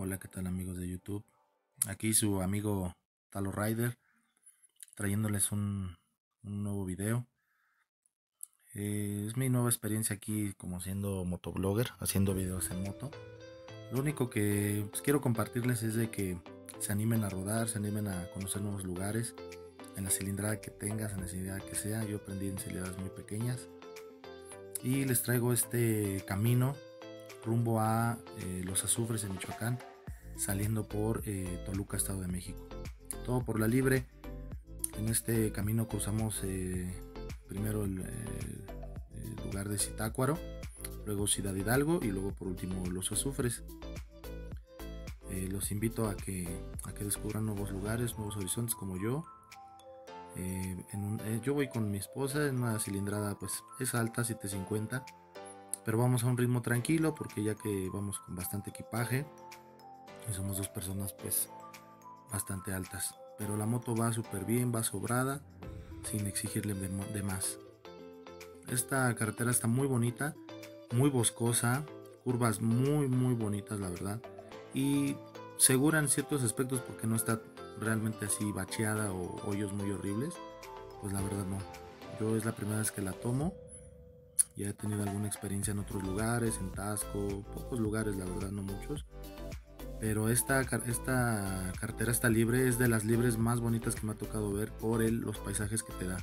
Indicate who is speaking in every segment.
Speaker 1: Hola, ¿qué tal amigos de YouTube? Aquí su amigo Talo Rider trayéndoles un, nuevo video. Eh, es mi nueva experiencia aquí como siendo motoblogger, haciendo videos en moto. Lo único que pues, quiero compartirles es de que se animen a rodar, se animen a conocer nuevos lugares, en la cilindrada que tengas, en la cilindrada que sea. Yo aprendí en cilindradas muy pequeñas. Y les traigo este camino rumbo a eh, Los Azufres en Michoacán, saliendo por eh, Toluca, Estado de México. Todo por la libre. En este camino cruzamos eh, primero el, lugar de Zitácuaro, luego Ciudad Hidalgo y luego por último Los Azufres. los invito a que, a que descubran nuevos lugares, nuevos horizontes como yo. yo voy con mi esposa en una cilindrada pues es alta 750 pero vamos a un ritmo tranquilo porque ya que vamos con bastante equipaje y somos dos personas pues bastante altas. Pero la moto va súper bien, va sobrada, sin exigirle de, más. Esta carretera está muy bonita, muy boscosa, curvas muy muy bonitas la verdad. Y segura en ciertos aspectos porque no está realmente así bacheada o hoyos muy horribles. Pues la verdad no. Yo es la primera vez que la tomo ya he tenido alguna experiencia en otros lugares, en Tasco, pocos lugares, la verdad, no muchos. Pero esta, esta cartera está libre, es de las libres más bonitas que me ha tocado ver por el, los paisajes que te da.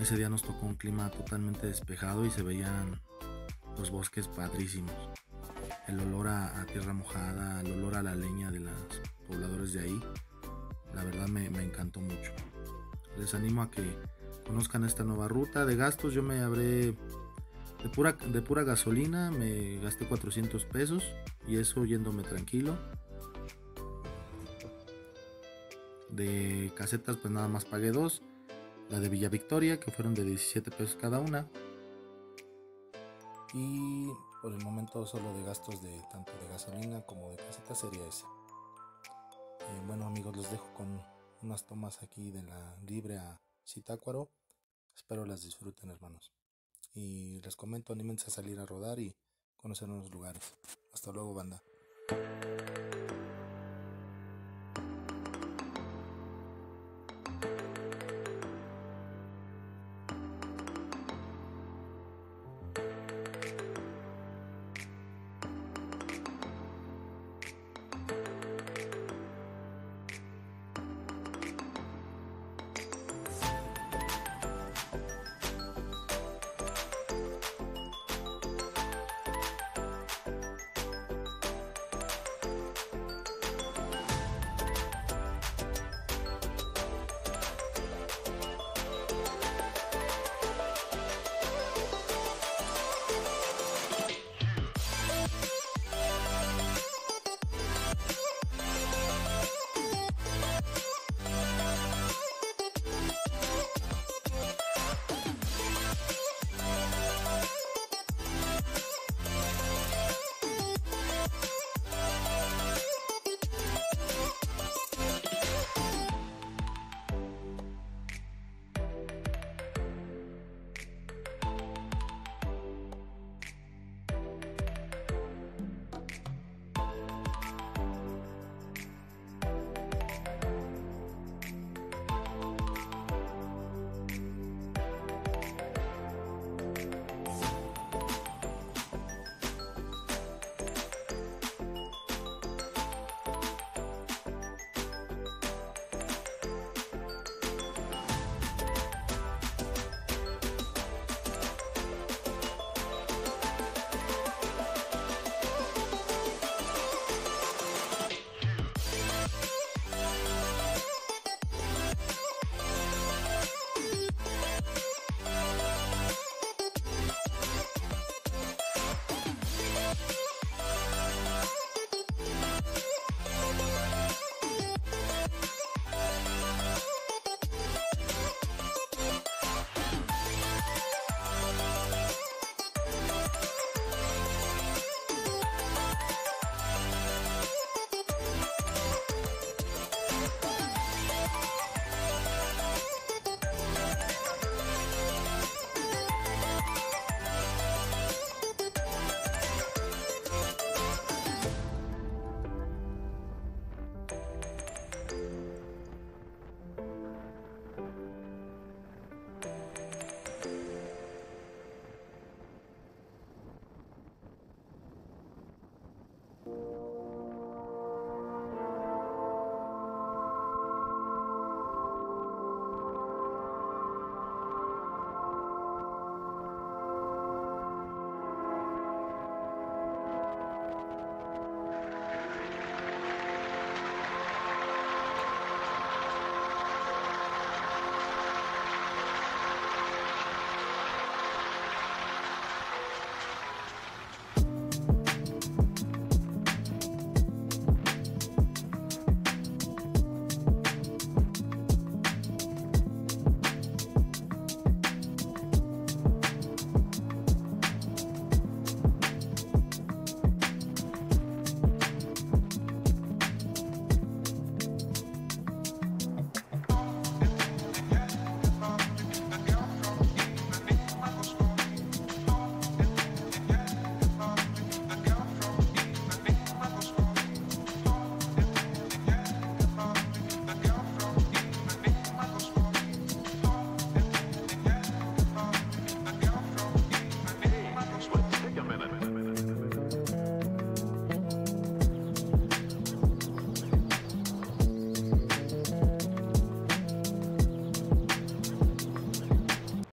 Speaker 1: Ese día nos tocó un clima totalmente despejado y se veían los bosques padrísimos. El olor a, tierra mojada, el olor a la leña de los pobladores de ahí, la verdad me, me encantó mucho. Les animo a que conozcan esta nueva ruta de gastos. Yo me habré de pura, de pura gasolina me gasté 400 pesos y eso yéndome tranquilo. De casetas pues nada más pagué dos. La de Villa Victoria que fueron de 17 pesos cada una. Y por el momento solo de gastos de tanto de gasolina como de casetas sería ese. Eh, bueno amigos los dejo con unas tomas aquí de la libre a Citácuaro. Espero las disfruten hermanos y les comento, anímense a salir a rodar y conocer nuevos lugares. Hasta luego, banda.